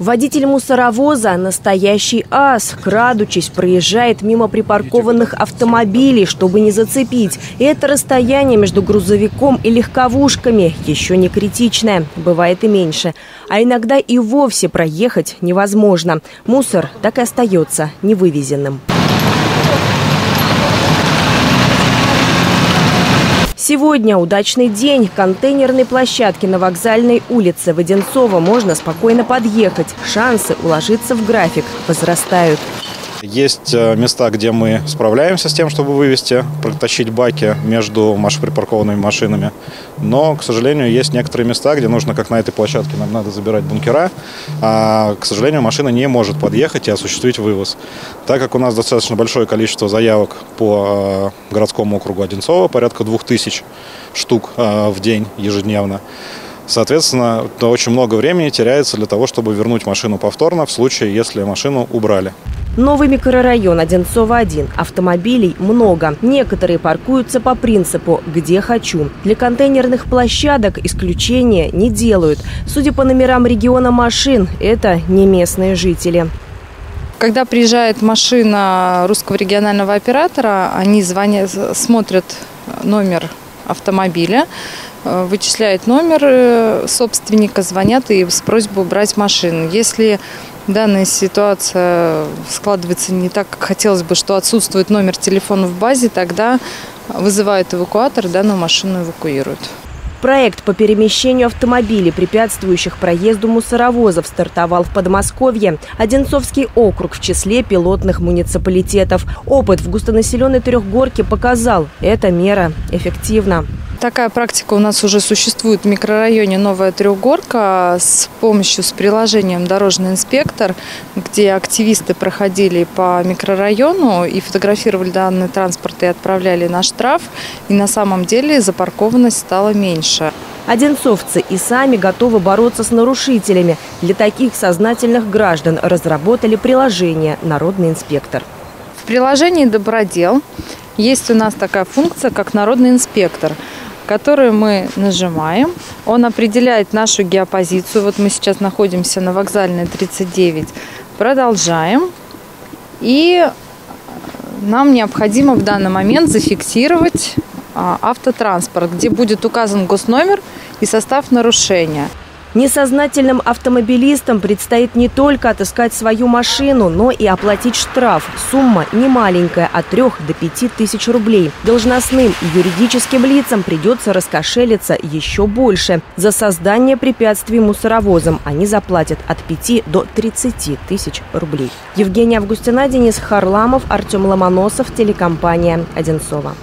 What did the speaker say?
Водитель мусоровоза – настоящий ас. Крадучись, проезжает мимо припаркованных автомобилей, чтобы не зацепить. И это расстояние между грузовиком и легковушками еще не критичное. Бывает и меньше. А иногда и вовсе проехать невозможно. Мусор так и остается невывезенным. Сегодня удачный день. К контейнерной площадке на вокзальной улице в Одинцово можно спокойно подъехать. Шансы уложиться в график возрастают. Есть э, места, где мы справляемся с тем, чтобы вывести, протащить баки между припаркованными машинами. Но, к сожалению, есть некоторые места, где нужно, как на этой площадке, нам надо забирать бункера. А, к сожалению, машина не может подъехать и осуществить вывоз. Так как у нас достаточно большое количество заявок по э, городскому округу Одинцово, порядка 2000 штук э, в день ежедневно, Соответственно, очень много времени теряется для того, чтобы вернуть машину повторно в случае, если машину убрали. Новый микрорайон Одинцово-1. Автомобилей много. Некоторые паркуются по принципу «где хочу». Для контейнерных площадок исключения не делают. Судя по номерам региона машин, это не местные жители. Когда приезжает машина русского регионального оператора, они звонят, смотрят номер автомобиля, э, вычисляют номер э, собственника, звонят и с просьбой убрать машину. Если данная ситуация складывается не так, как хотелось бы, что отсутствует номер телефона в базе, тогда вызывают эвакуатор, данную машину эвакуируют. Проект по перемещению автомобилей, препятствующих проезду мусоровозов, стартовал в Подмосковье. Одинцовский округ в числе пилотных муниципалитетов. Опыт в густонаселенной Трехгорке показал, эта мера эффективна. Такая практика у нас уже существует в микрорайоне Новая Трехгорка с помощью, с приложением «Дорожный инспектор», где активисты проходили по микрорайону и фотографировали данный транспорт и отправляли на штраф. И на самом деле запаркованность стала меньше. Одинцовцы и сами готовы бороться с нарушителями. Для таких сознательных граждан разработали приложение «Народный инспектор». В приложении «Добродел» есть у нас такая функция, как «Народный инспектор» который мы нажимаем. Он определяет нашу геопозицию. Вот мы сейчас находимся на вокзальной 39. Продолжаем. И нам необходимо в данный момент зафиксировать а, автотранспорт, где будет указан госномер и состав нарушения. Несознательным автомобилистам предстоит не только отыскать свою машину, но и оплатить штраф. Сумма не маленькая, от 3 до 5 тысяч рублей. Должностным и юридическим лицам придется раскошелиться еще больше. За создание препятствий мусоровозам они заплатят от 5 до 30 тысяч рублей. Евгения Августина, Денис Харламов, Артем Ломоносов, телекомпания «Одинцова».